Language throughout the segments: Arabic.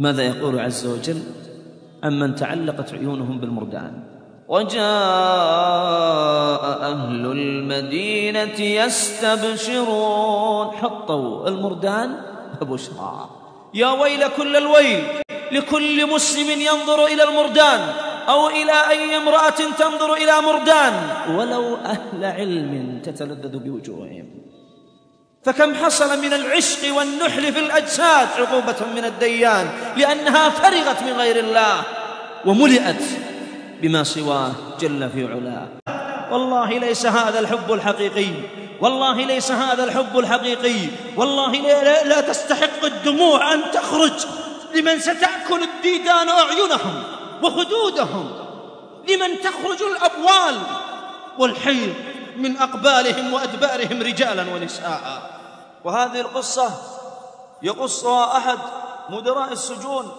ماذا يقول عز وجل؟ عمن تعلقت عيونهم بالمردان وجاء أهل المدينة يستبشرون. حطوا المردان بشرى يا ويل كل الويل لكل مسلم ينظر إلى المردان أو إلى أي امرأة تنظر إلى مردان ولو أهل علم تتلذذ بوجوههم. فكم حصل من العشق والنحل في الأجساد عقوبة من الديان لأنها فرغت من غير الله وملئت بما سواه جل في علاه. والله ليس هذا الحب الحقيقي. والله ليس هذا الحب الحقيقي. والله لا, تستحق الدموع أن تخرج لمن ستأكل الديدان أعينهم وخدودهم لمن تخرج الأبوال والحيل من أقبالهم وأدبارهم رجالا ونساء. وهذه القصة يقصها أحد مدراء السجون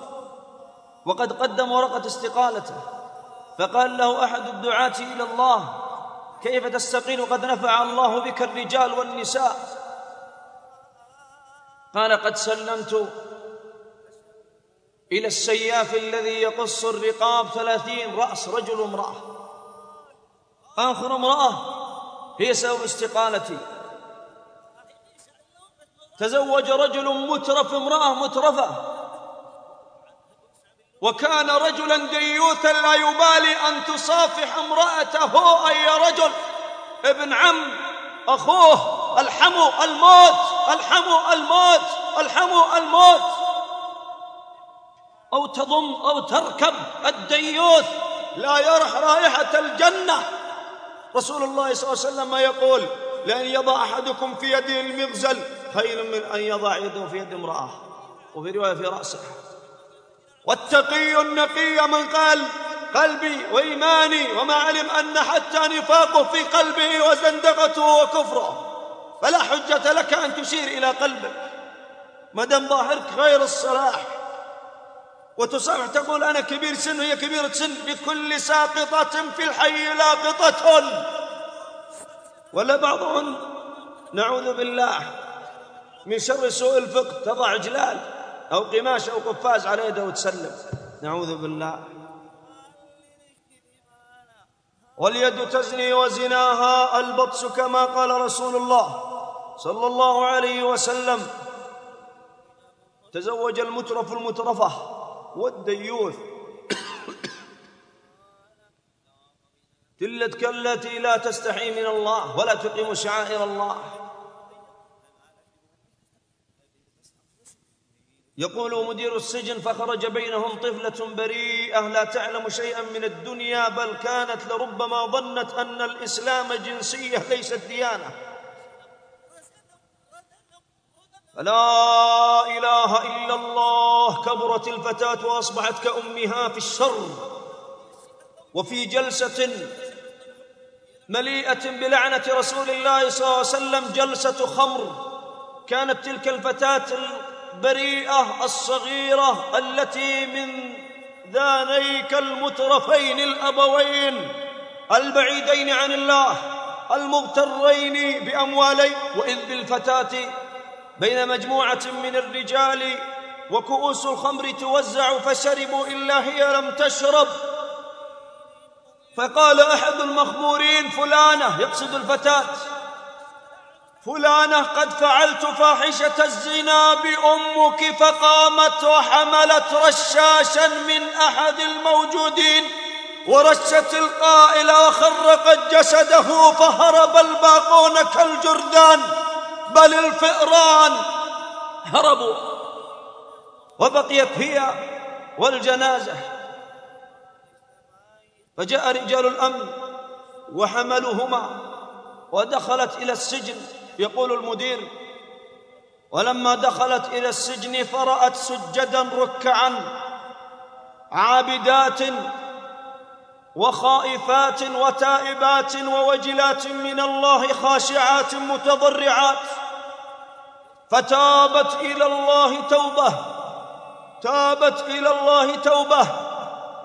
وقد قدم ورقة استقالته فقال له أحد الدعاة إلى الله كيف تستقيل قد نفع الله بك الرجال والنساء؟ قال قد سلمت إلى السياف الذي يقص الرقاب ثلاثين رأس رجل امرأة. آخر امرأة هي سبب استقالتي. تزوج رجل مترف امرأة مترفة. وكان رجلا ديوثا لا يبالي أن تصافح امرأته أي رجل ابن عم أخوه الحمو الموت الحمو الموت الحمو الموت. أو تضم أو تركب الديوث لا يرح رائحة الجنة. رسول الله صلى الله عليه وسلم ما يقول لأن يضع أحدكم في يده المغزل. خير من أن يضع يده في يد امرأة. وفي رواية في رأسه. والتقي النقي من قال قلبي وإيماني وما علم أن حتى نفاقه في قلبه وزندقته وكفره. فلا حجة لك أن تشير إلى قلبك. ما دام ظاهرك غير الصلاح. وتصافح تقول أنا كبير سن وهي كبيرة سن لكل ساقطة في الحي لاقطة. ولا بعضهم نعوذ بالله من شر سوء الفقه. تضع جلال أو قماش أو قفاز على يده وتسلم. نعوذ بالله. واليد تزني وزناها البطس كما قال رسول الله صلى الله عليه وسلم. تزوج المترف المترفة. والديوث تلتك التي لا تستحي من الله ولا تقيم شعائر الله. يقول مدير السجن فخرج بينهم طفلة بريئة لا تعلم شيئا من الدنيا بل كانت لربما ظنت أن الإسلام جنسية ليست ديانة. فلا إله إلا الله كبرت الفتاة وأصبحت كأمها في الشر وفي جلسة مليئة بلعنة رسول الله صلى الله عليه وسلم جلسة خمر. كانت تلك الفتاة البريئة الصغيرة التي من ذانيك المترفين الأبوين البعيدين عن الله المغترين بأموالي وإذ بالفتاة بين مجموعة من الرجال وكؤوس الخمر توزع فشربوا إلا هي لم تشرب. فقال أحد المخمورين فلانة يقصد الفتاة. فلانة قد فعلت فاحشة الزنا بأمك فقامت وحملت رشاشا من أحد الموجودين ورشت القائل وخرقت جسده فهرب الباقون كالجردان. بل الفئران هربوا وبقيت هي والجنازة. فجاء رجال الأمن وحملوهما ودخلت إلى السجن يقول المدير. ولما دخلت إلى السجن فرأت سجدا ركعا عابدات وخائفات وتائبات ووجلات من الله خاشعات متضرعات. فتابت إلى الله توبة. تابت إلى الله توبة.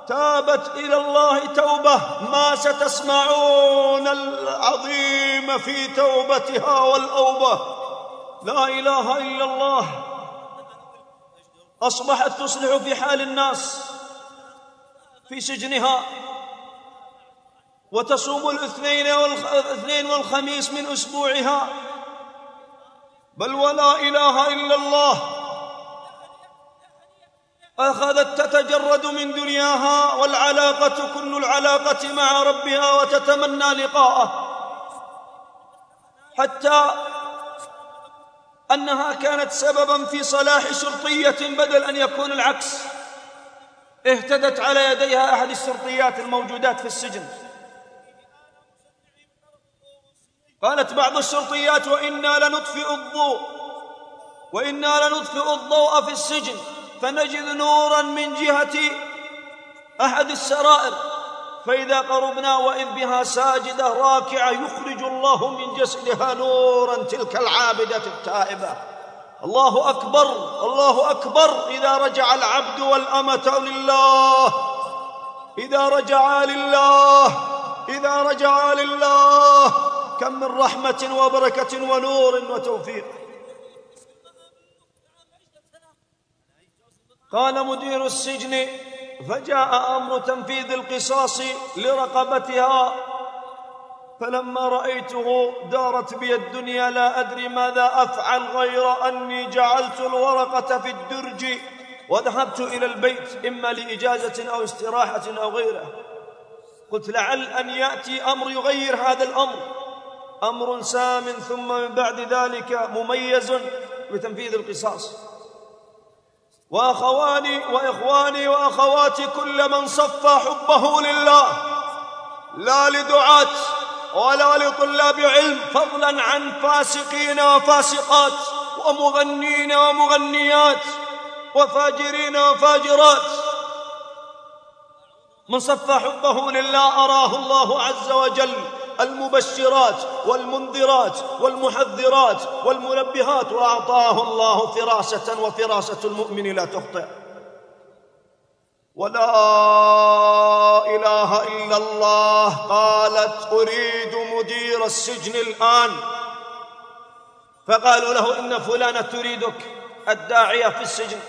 تابت إلى الله توبة. ما ستسمعون العظيم في توبتها والأوبة. لا إله إلا الله. أصبحت تصلح في حال الناس. في سجنها. وتصوم الاثنين والاثنين والخميس من أسبوعها. بل ولا إله إلا الله. أخذت تتجرد من دنياها والعلاقة كل العلاقة مع ربها وتتمنى لقاءه. حتى أنها كانت سببا في صلاح شرطية بدل أن يكون العكس. اهتدت على يديها أحد الشرطيات الموجودات في السجن. قالت بعض الشرطيات وإنا لنطفئ الضوء وإنا لنطفئ الضوء في السجن فنجد نورا من جهة أحد السرائر فإذا قربنا وإذ بها ساجدة راكعة يخرج الله من جسدها نورا تلك العابدة التائبة. الله أكبر الله أكبر إذا رجع العبد والأمة لله إذا رجعا لله إذا رجعا لله. كم من رحمة وبركة ونور وتوفيق. قال مدير السجن فجاء أمر تنفيذ القصاص لرقبتها فلما رأيته دارت بي الدنيا لا أدري ماذا أفعل غير أني جعلت الورقة في الدرج وذهبت إلى البيت إما لإجازة أو استراحة أو غيره قلت لعل أن يأتي أمر يغير هذا الأمر. أمر سام ثم من بعد ذلك مميز بتنفيذ القصاص. وأخواني وإخواني وأخواتي كل من صفى حبه لله لا لدعاة ولا لطلاب علم فضلا عن فاسقين وفاسقات ومغنين ومغنيات وفاجرين وفاجرات. من صفى حبه لله أراه الله عز وجل. المبشرات والمنذرات والمحذرات والمنبهات وأعطاه الله فراسه وفراسه المؤمن لا تخطئ. ولا إله إلا الله قالت أريد مدير السجن الآن. فقالوا له إن فلانة تريدك الداعية في السجن.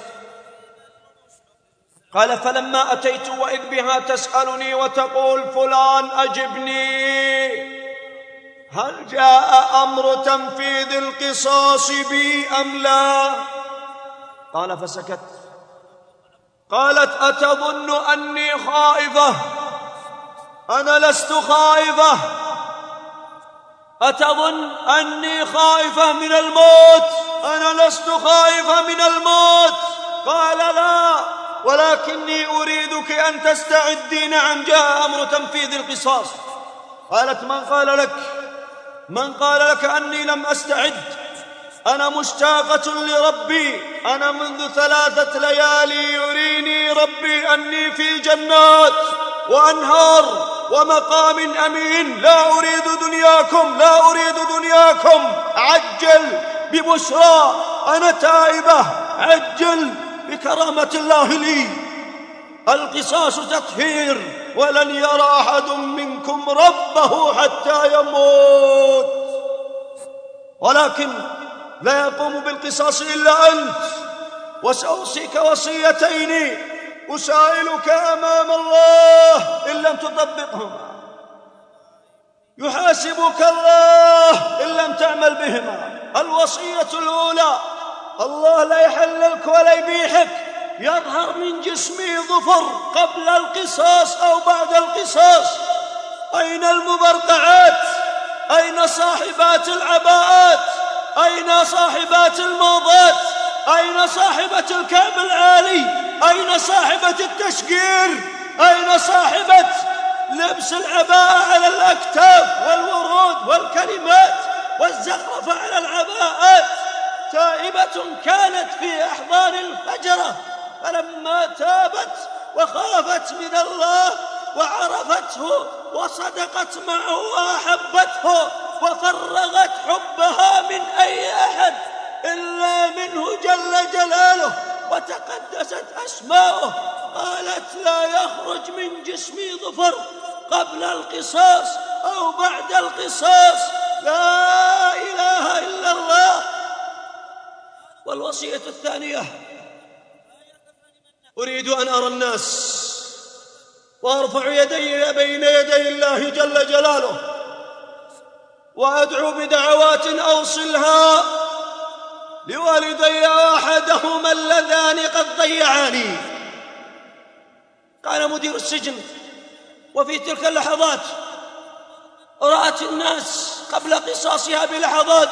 قال فلما أتيت وإذ بها تسألني وتقول فلان أجبني. هل جاء أمر تنفيذ القصاص بي أم لا؟ قال فسكت. قالت أتظن أني خائفة؟ أنا لست خائفة. أتظن أني خائفة من الموت؟ أنا لست خائفة من الموت. قال لا ولكني أريدك أن تستعدي نعم جاء أمر تنفيذ القصاص. قالت من قال لك؟ من قال لك أني لم أستعد؟ أنا مشتاقة لربي. أنا منذ ثلاثة ليالي يريني ربي أني في جنات وأنهار ومقام أمين. لا أريد دنياكم لا أريد دنياكم. عجل ببشرى. أنا تائبة. عجل بكرامة الله لي. القصاص تطهير ولن يرى أحد منكم ربه حتى يموت. ولكن لا يقوم بالقصاص إلا أنت. وسأوصيك وصيتين اسائلك أمام الله إن لم تطبقهما. يحاسبك الله إن لم تعمل بهما. الوصية الأولى الله لا يحللك ولا يبيحك. يظهر من جسمي ظفر قبل القصاص أو بعد القصاص. أين المبرقعات؟ أين صاحبات العباءات؟ أين صاحبات الموضات؟ أين صاحبة الكعب العالي؟ أين صاحبة التشقير أين صاحبة لبس العباءه على الأكتاف والورود والكلمات والزخرفه على العباءات؟ تائبة كانت في أحضان الفجرة. فلما تابت وخافت من الله وعرفته وصدقت معه وأحبته وفرغت حبها من أي أحد إلا منه جل جلاله وتقدست أسماؤه قالت لا يخرج من جسمي ظفر قبل القصاص أو بعد القصاص. لا إله إلا الله. والوصية الثانية أريد أن أرى الناس وأرفع يدي بين يدي الله جل جلاله وأدعو بدعوات أوصلها لوالدي أحدهما اللذان قد ضيعاني. قال مدير السجن وفي تلك اللحظات رأت الناس قبل قصاصها بلحظات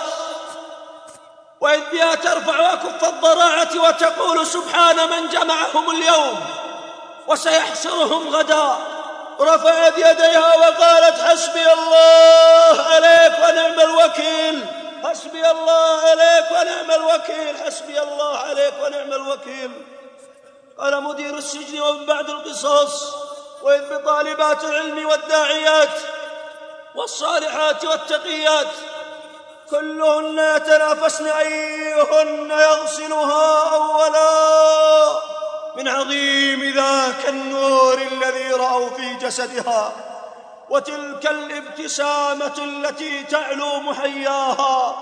وإذ بها ترفع أكف الضراعة وتقول سبحان من جمعهم اليوم وسيحشرهم غدا. رفعت يديها وقالت حسبي الله عليك ونعم الوكيل. حسبي الله عليك ونعم الوكيل. حسبي الله عليك ونعم الوكيل. قال مدير السجن ومن بعد القصاص وإذ بطالبات العلم والداعيات والصالحات والتقيات كلهن يتنافسن أيهن يغسلها أولا من عظيم ذاك النور الذي رأوا في جسدها وتلك الابتسامة التي تعلو محياها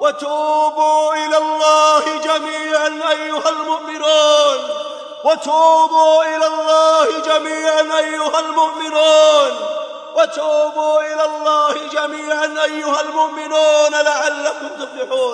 وتوبوا إلى الله جميعا أيها المؤمنون وتوبوا إلى الله جميعا أيها المؤمنون وتوبوا إلى الله جميعا أيها المؤمنون لعلكم تفلحون.